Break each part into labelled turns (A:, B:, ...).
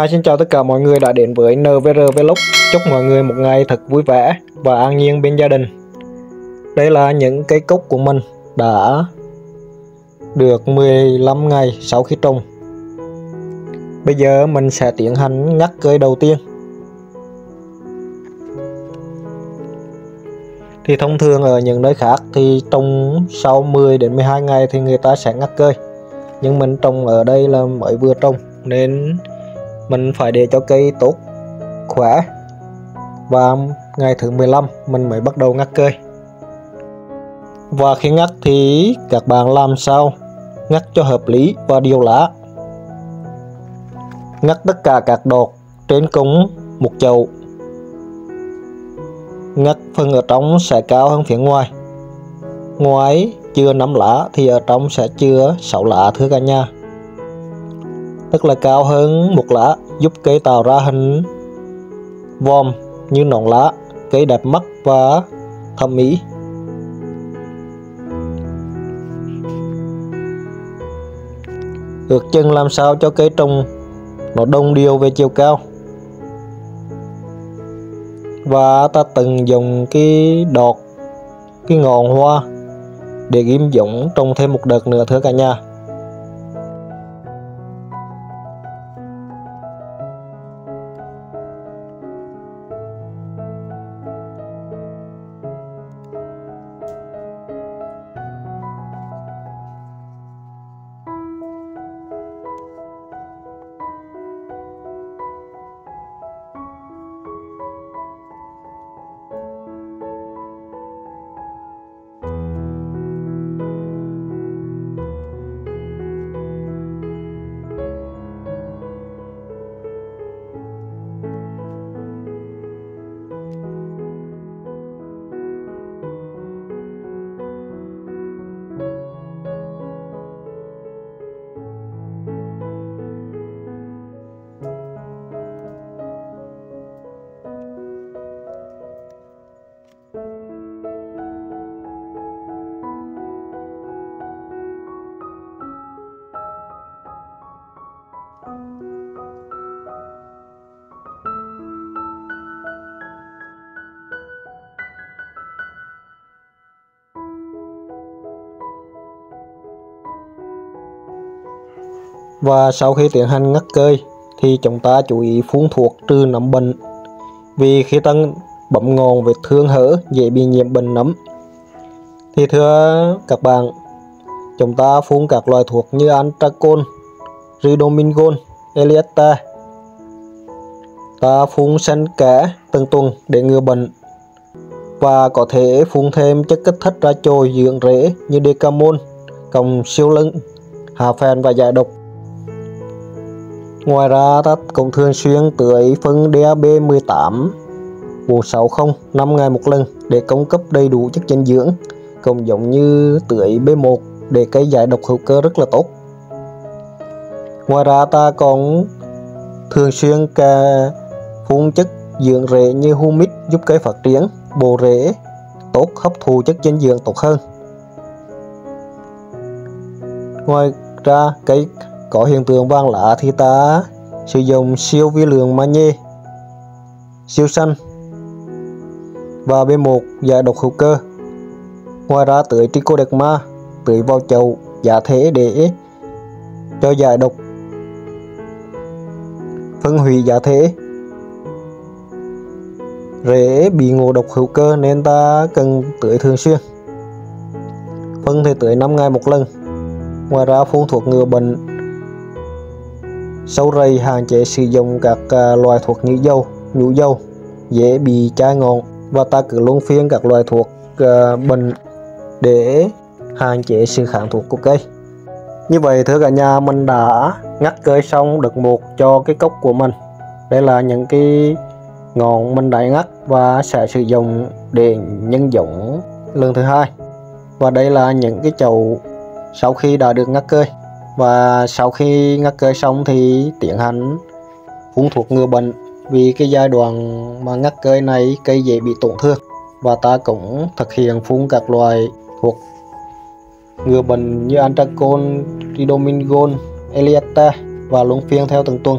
A: Hi xin chào tất cả mọi người đã đến với NVR Vlog. Chúc mọi người một ngày thật vui vẻ và an nhiên bên gia đình. Đây là những cây cúc của mình đã được 15 ngày sau khi trồng. Bây giờ mình sẽ tiến hành ngắt cây đầu tiên. Thì thông thường ở những nơi khác thì trồng sau 10 đến 12 ngày thì người ta sẽ ngắt cây Nhưng mình trồng ở đây là mới vừa trồng nên mình phải để cho cây tốt, khỏe. Và ngày thứ 15 mình mới bắt đầu ngắt cây. Và khi ngắt thì các bạn làm sao? Ngắt cho hợp lý và điều lá ngắt tất cả các đọt trên cùng một chậu. Ngắt phần ở trong sẽ cao hơn phía ngoài. Ngoài chưa 5 lá thì ở trong sẽ chưa 6 lá, thưa cả nhà tức là cao hơn một lá, giúp cây tạo ra hình vòm như nón lá, cây đẹp mắt và thẩm mỹ. Ước chừng làm sao cho cây trồng nó đồng đều về chiều cao. Và ta từng dùng cái đọt, cái ngọn hoa để ghim giống trồng thêm một đợt nữa, thưa cả nhà. Và sau khi tiến hành ngắt cơi thì chúng ta chú ý phun thuốc trừ nấm bệnh. Vì khi ta bấm ngọn vết thương hở dễ bị nhiễm bệnh nấm. Thì thưa các bạn chúng ta phun các loại thuốc như Antracon, Ridomingol, Elietta. Ta phun xanh kẽ từng tuần để ngừa bệnh. Và có thể phun thêm chất kích thích ra chồi dưỡng rễ như Decamol, cộng siêu lưng, hạ phèn và giải độc. Ngoài ra ta cũng thường xuyên tưới phân DAB 18 460 5 ngày một lần để cung cấp đầy đủ chất dinh dưỡng cũng giống như tưới B1 để cây giải độc hữu cơ rất là tốt ngoài ra ta còn thường xuyên cả phun chất dưỡng rễ như humic giúp cây phát triển bộ rễ tốt hấp thụ chất dinh dưỡng tốt hơn. Ngoài ra cây có hiện tượng vàng lá thì ta sử dụng siêu vi lượng magie siêu xanh và B1 giải độc hữu cơ. Ngoài ra tưới trichoderma tưới vào chậu giả thế để cho giải độc phân hủy giả thế. Rễ bị ngộ độc hữu cơ nên ta cần tưới thường xuyên. Phân thì tưới 5 ngày một lần. Ngoài ra phun thuốc ngừa bệnh sâu rầy hạn chế sử dụng các à, loại thuốc như dâu nhũ dâu dễ bị chai ngọn và ta cứ luôn phiên các loại thuốc uh, bệnh để hạn chế sự kháng thuốc của cây như vậy thưa cả nhà mình đã ngắt cơi xong được một cho cái cốc của mình. Đây là những cái ngọn mình đã ngắt và sẽ sử dụng để nhân dụng lần thứ hai. Và đây là những cái chậu sau khi đã được ngắt cơi. Và sau khi ngắt cơi xong thì tiến hành phun thuốc ngừa bệnh. Vì cái giai đoạn mà ngắt cơi này cây dễ bị tổn thương. Và ta cũng thực hiện phun các loại thuốc ngừa bệnh như Antracon, Ridomingol, Elietta và luân phiên theo từng tuần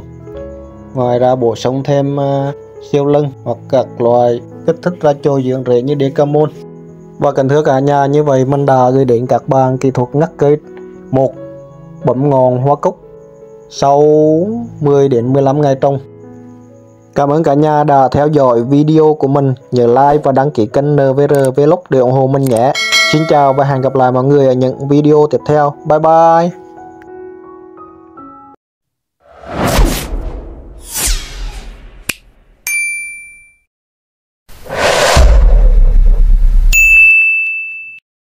A: Ngoài ra bổ sung thêm uh, siêu lưng hoặc các loại kích thích ra trôi dưỡng rễ như Decamon. Và cần thưa cả nhà, như vậy mình đã gửi đến các bạn kỹ thuật ngắt cây một bấm ngọn hoa cúc sau 10 đến 15 ngày trồng. Cảm ơn cả nhà đã theo dõi video của mình. Nhớ like và đăng ký kênh NVR Vlog để ủng hộ mình nhé. Xin chào và hẹn gặp lại mọi người ở những video tiếp theo. Bye bye.